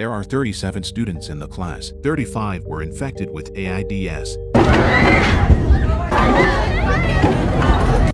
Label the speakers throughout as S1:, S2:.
S1: There are 37 students in the class. 35 were infected with AIDS.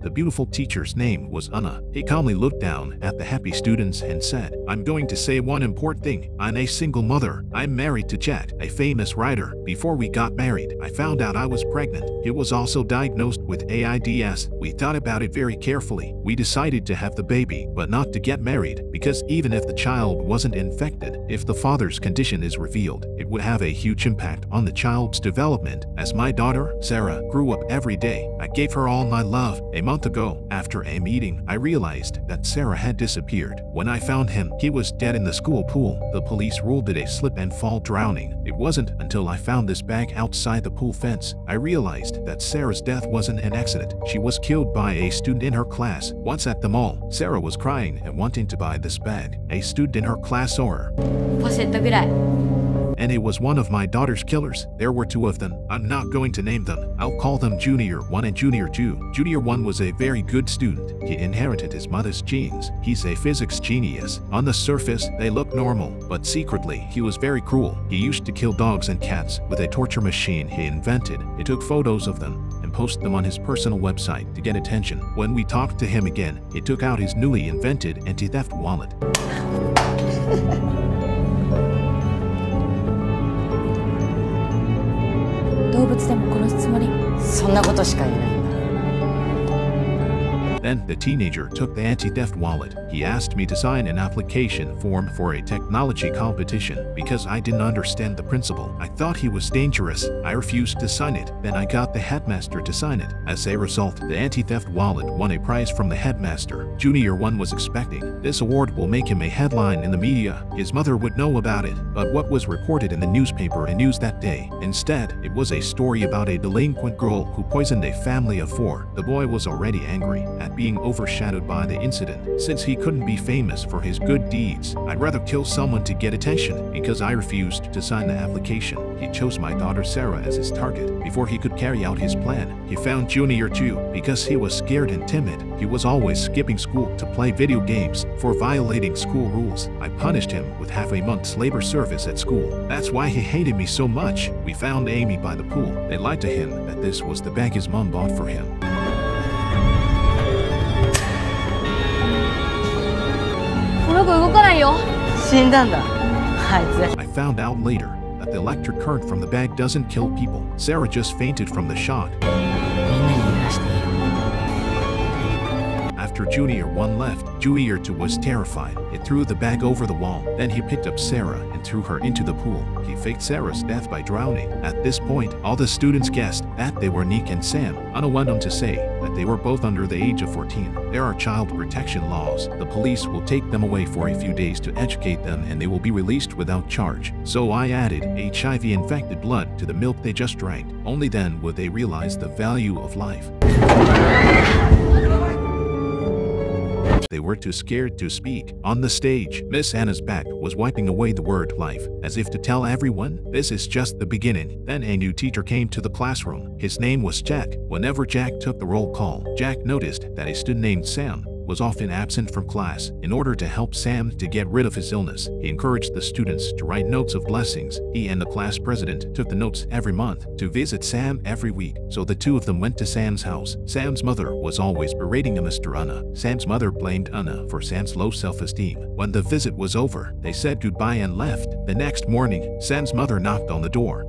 S1: The beautiful teacher's name was Anna. He calmly looked down at the happy students and said, I'm going to say one important thing. I'm a single mother. I'm married to Chet, a famous writer. Before we got married, I found out I was pregnant. He was also diagnosed with AIDS. We thought about it very carefully. We decided to have the baby, but not to get married, because even if the child wasn't infected, if the father's condition is revealed, it would have a huge impact on the child's development. As my daughter, Sarah, grew up every day, I gave her all my love. A month ago. After a meeting, I realized that Sarah had disappeared. When I found him, he was dead in the school pool. The police ruled it a slip and fall drowning. It wasn't until I found this bag outside the pool fence. I realized that Sarah's death wasn't an accident. She was killed by a student in her class. Once at the mall, Sarah was crying and wanting to buy this bag. A student in her class saw her and it was one of my daughter's killers. There were two of them. I'm not going to name them. I'll call them Junior 1 and Junior 2. Junior 1 was a very good student. He inherited his mother's genes. He's a physics genius. On the surface, they look normal, but secretly, he was very cruel. He used to kill dogs and cats with a torture machine he invented. He took photos of them and posted them on his personal website to get attention. When we talked to him again, he took out his newly invented anti-theft wallet.
S2: 物でも殺すつもり。
S3: そんなことしか言えない。
S1: Then the teenager took the anti-theft wallet. He asked me to sign an application form for a technology competition because I didn't understand the principle. I thought he was dangerous. I refused to sign it. Then I got the headmaster to sign it. As a result, the anti-theft wallet won a prize from the headmaster. Junior 1 was expecting. This award will make him a headline in the media. His mother would know about it. But what was reported in the newspaper and news that day? Instead, it was a story about a delinquent girl who poisoned a family of four. The boy was already angry at being overshadowed by the incident. Since he couldn't be famous for his good deeds, I'd rather kill someone to get attention because I refused to sign the application. He chose my daughter Sarah as his target. Before he could carry out his plan, he found Junior 2 because he was scared and timid. He was always skipping school to play video games for violating school rules. I punished him with half a month's labor service at school. That's why he hated me so much. We found Amy by the pool. They lied to him that this was the bag his mom bought for him.
S2: この子動かないよ
S3: 死んだんだあいつ
S1: I found out later that the electric current from the bag doesn't kill people. Sarah just fainted from the shot.
S3: みんなに逃がしていい
S1: After Junior 1 left, Junior 2 was terrified. He threw the bag over the wall. Then he picked up Sarah and threw her into the pool. He faked Sarah's death by drowning. At this point, all the students guessed that they were Nick and Sam. Anna went on to say that they were both under the age of 14. There are child protection laws. The police will take them away for a few days to educate them and they will be released without charge. So I added HIV-infected blood to the milk they just drank. Only then would they realize the value of life. They were too scared to speak. On the stage, Miss Anna's back was wiping away the word life, as if to tell everyone, this is just the beginning. Then a new teacher came to the classroom. His name was Jack. Whenever Jack took the roll call, Jack noticed that a student named Sam was often absent from class. In order to help Sam to get rid of his illness, he encouraged the students to write notes of blessings. He and the class president took the notes every month to visit Sam every week, so the two of them went to Sam's house. Sam's mother was always berating him, Mr. Anna. Sam's mother blamed Anna for Sam's low self-esteem. When the visit was over, they said goodbye and left. The next morning, Sam's mother knocked on the door.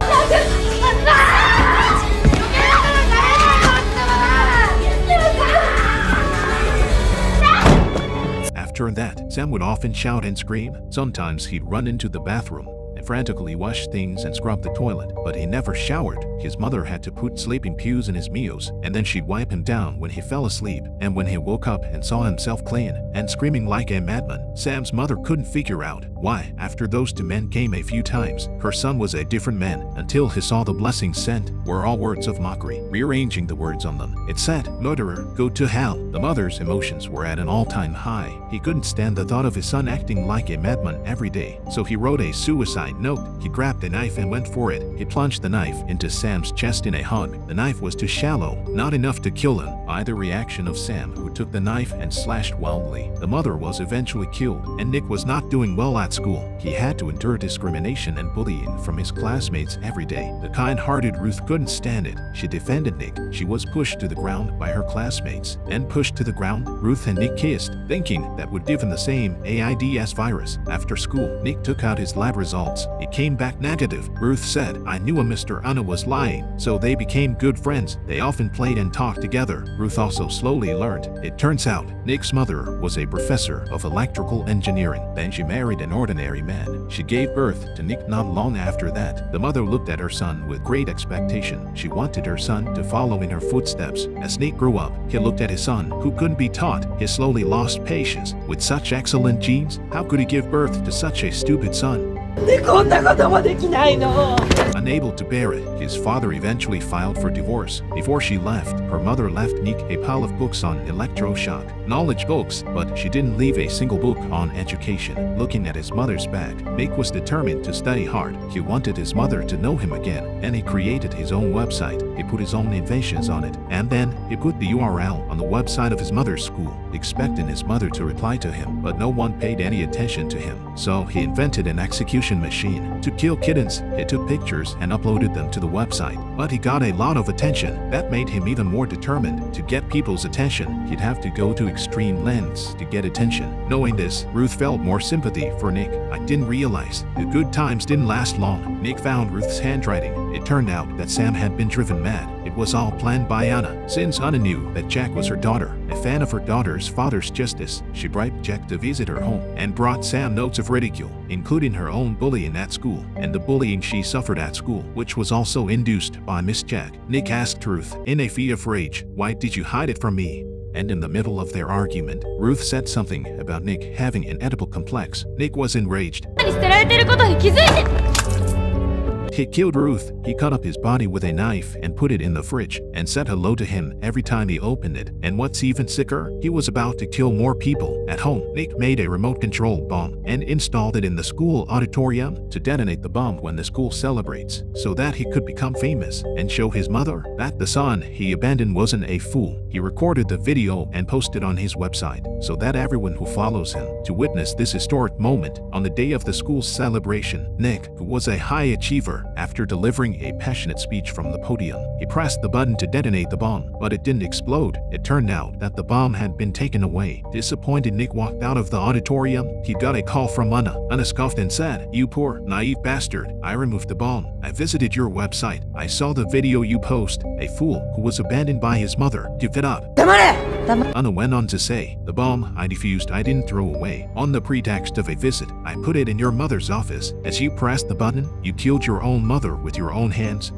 S1: After that, Sam would often shout and scream. Sometimes he'd run into the bathroom and frantically wash things and scrub the toilet, but he never showered. His mother had to put sleeping pews in his meals, and then she'd wipe him down when he fell asleep. And when he woke up and saw himself clean and screaming like a madman, Sam's mother couldn't figure out why. After those two men came a few times, her son was a different man until he saw the blessings sent were all words of mockery, rearranging the words on them. It said, murderer, go to hell. The mother's emotions were at an all-time high. He couldn't stand the thought of his son acting like a madman every day, so he wrote a suicide note. He grabbed a knife and went for it. He plunged the knife into Sam's Sam's chest in a hug. The knife was too shallow, not enough to kill him. By the reaction of Sam, who took the knife and slashed wildly, the mother was eventually killed, and Nick was not doing well at school. He had to endure discrimination and bullying from his classmates every day. The kind-hearted Ruth couldn't stand it. She defended Nick. She was pushed to the ground by her classmates. And pushed to the ground, Ruth and Nick kissed, thinking that would give him the same AIDS virus. After school, Nick took out his lab results. It came back negative. Ruth said, I knew a Mr. Anna was lying, so they became good friends. They often played and talked together. Ruth also slowly learned. It turns out, Nick's mother was a professor of electrical engineering. Then she married an ordinary man. She gave birth to Nick not long after that. The mother looked at her son with great expectation. She wanted her son to follow in her footsteps. As Nick grew up, he looked at his son, who couldn't be taught. He slowly lost patience. With such excellent genes, how could he give birth to such a stupid son? Unable to bear it, his father eventually filed for divorce. Before she left, her mother left Nick a pile of books on electroshock, knowledge books, but she didn't leave a single book on education. Looking at his mother's bag, Nick was determined to study hard. He wanted his mother to know him again, and he created his own website. He put his own inventions on it, and then he put the URL on the website of his mother's school expecting his mother to reply to him, but no one paid any attention to him. So he invented an execution machine. To kill kittens, he took pictures and uploaded them to the website. But he got a lot of attention. That made him even more determined. To get people's attention, he'd have to go to extreme lengths to get attention. Knowing this, Ruth felt more sympathy for Nick. I didn't realize the good times didn't last long. Nick found Ruth's handwriting. It turned out that Sam had been driven mad. Was all planned by Anna. Since Anna knew that Jack was her daughter, a fan of her daughter's father's justice, she bribed Jack to visit her home and brought Sam notes of ridicule, including her own bullying at school and the bullying she suffered at school, which was also induced by Miss Jack. Nick asked Ruth, in a fit of rage, why did you hide it from me? And in the middle of their argument, Ruth said something about Nick having an Oedipal complex. Nick was enraged. He killed Ruth. He cut up his body with a knife and put it in the fridge and said hello to him every time he opened it. And what's even sicker, he was about to kill more people. At home, Nick made a remote control bomb and installed it in the school auditorium to detonate the bomb when the school celebrates so that he could become famous and show his mother that the son he abandoned wasn't a fool. He recorded the video and posted on his website so that everyone who follows him to witness this historic moment on the day of the school's celebration. Nick, who was a high achiever, after delivering a passionate speech from the podium, he pressed the button to detonate the bomb, but it didn't explode. It turned out that the bomb had been taken away. Disappointed, Nick walked out of the auditorium. He got a call from Anna. Anna scoffed and said, You poor, naive bastard. I removed the bomb. I visited your website. I saw the video you post. A fool who was abandoned by his mother. Give it up. Anna went on to say, The bomb I defused I didn't throw away. On the pretext of a visit, I put it in your mother's office. As you pressed the button, you killed your own mother with your own hands.